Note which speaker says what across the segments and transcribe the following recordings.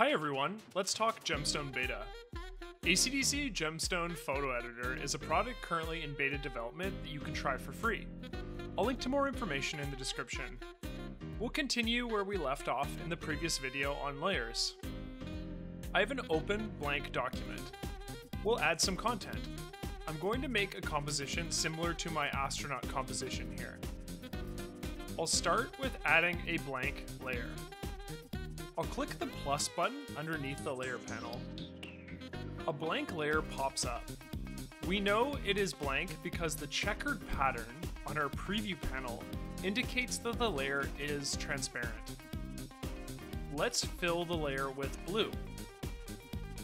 Speaker 1: Hi everyone, let's talk Gemstone Beta. ACDSee Gemstone Photo Editor is a product currently in beta development that you can try for free. I'll link to more information in the description. We'll continue where we left off in the previous video on layers. I have an open blank document. We'll add some content. I'm going to make a composition similar to my astronaut composition here. I'll start with adding a blank layer. I'll click the plus button underneath the layer panel. A blank layer pops up. We know it is blank because the checkered pattern on our preview panel indicates that the layer is transparent. Let's fill the layer with blue.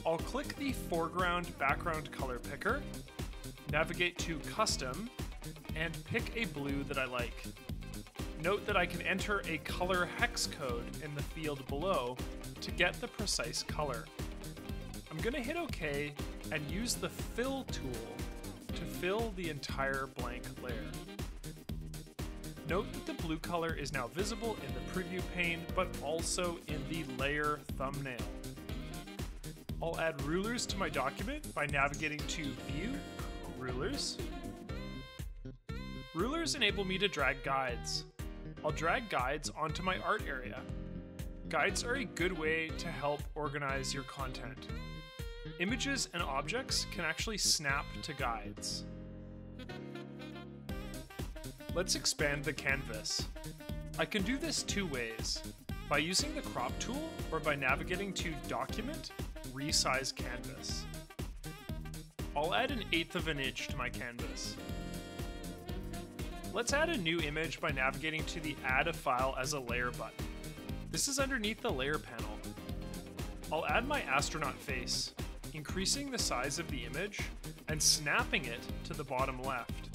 Speaker 1: I'll click the foreground background color picker, navigate to custom, and pick a blue that I like. Note that I can enter a color hex code in the field below to get the precise color. I'm going to hit OK and use the Fill tool to fill the entire blank layer. Note that the blue color is now visible in the preview pane, but also in the layer thumbnail. I'll add rulers to my document by navigating to View, Rulers. Rulers enable me to drag guides. I'll drag guides onto my art area. Guides are a good way to help organize your content. Images and objects can actually snap to guides. Let's expand the canvas. I can do this two ways, by using the crop tool or by navigating to Document, Resize Canvas. I'll add an eighth of an inch to my canvas. Let's add a new image by navigating to the Add a File as a Layer button. This is underneath the Layer panel. I'll add my astronaut face, increasing the size of the image and snapping it to the bottom left.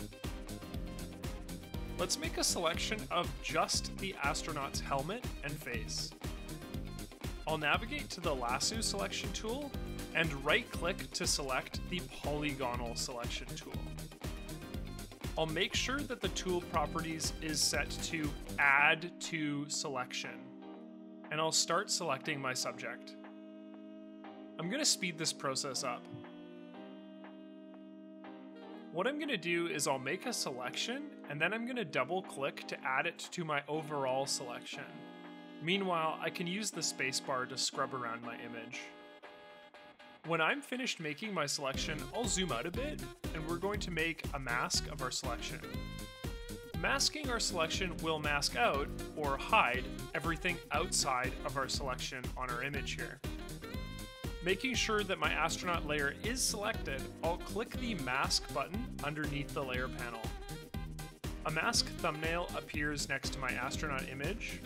Speaker 1: Let's make a selection of just the astronaut's helmet and face. I'll navigate to the lasso selection tool and right click to select the polygonal selection tool. I'll make sure that the tool properties is set to add to selection. And I'll start selecting my subject. I'm gonna speed this process up. What I'm gonna do is I'll make a selection and then I'm gonna double click to add it to my overall selection. Meanwhile, I can use the spacebar to scrub around my image. When I'm finished making my selection, I'll zoom out a bit, and we're going to make a mask of our selection. Masking our selection will mask out, or hide, everything outside of our selection on our image here. Making sure that my astronaut layer is selected, I'll click the mask button underneath the layer panel. A mask thumbnail appears next to my astronaut image.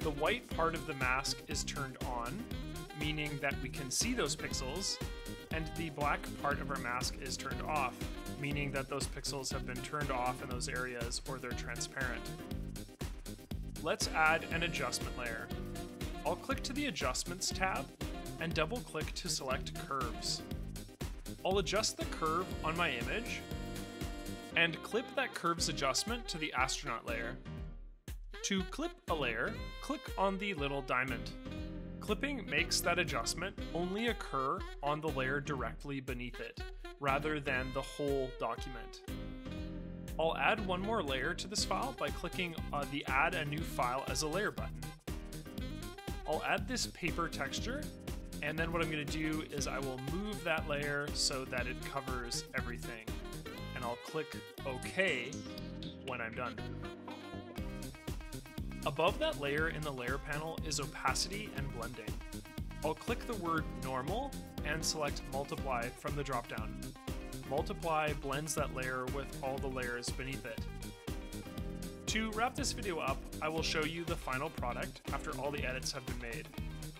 Speaker 1: The white part of the mask is turned on, meaning that we can see those pixels, and the black part of our mask is turned off, meaning that those pixels have been turned off in those areas or they're transparent. Let's add an adjustment layer. I'll click to the Adjustments tab and double click to select Curves. I'll adjust the curve on my image and clip that curve's adjustment to the astronaut layer. To clip a layer, click on the little diamond. Clipping makes that adjustment only occur on the layer directly beneath it, rather than the whole document. I'll add one more layer to this file by clicking uh, the Add a New File as a Layer button. I'll add this paper texture, and then what I'm going to do is I will move that layer so that it covers everything. And I'll click OK when I'm done. Above that layer in the layer panel is opacity and blending. I'll click the word normal and select multiply from the dropdown. Multiply blends that layer with all the layers beneath it. To wrap this video up, I will show you the final product after all the edits have been made.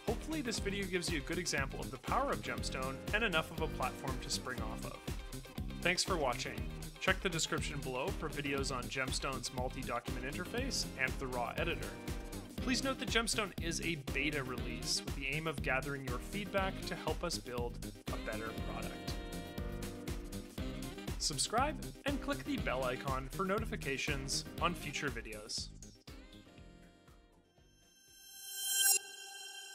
Speaker 1: Hopefully this video gives you a good example of the power of Gemstone and enough of a platform to spring off of. Thanks for watching. Check the description below for videos on Gemstone's multi-document interface and the raw editor. Please note that Gemstone is a beta release with the aim of gathering your feedback to help us build a better product. Subscribe and click the bell icon for notifications on future videos.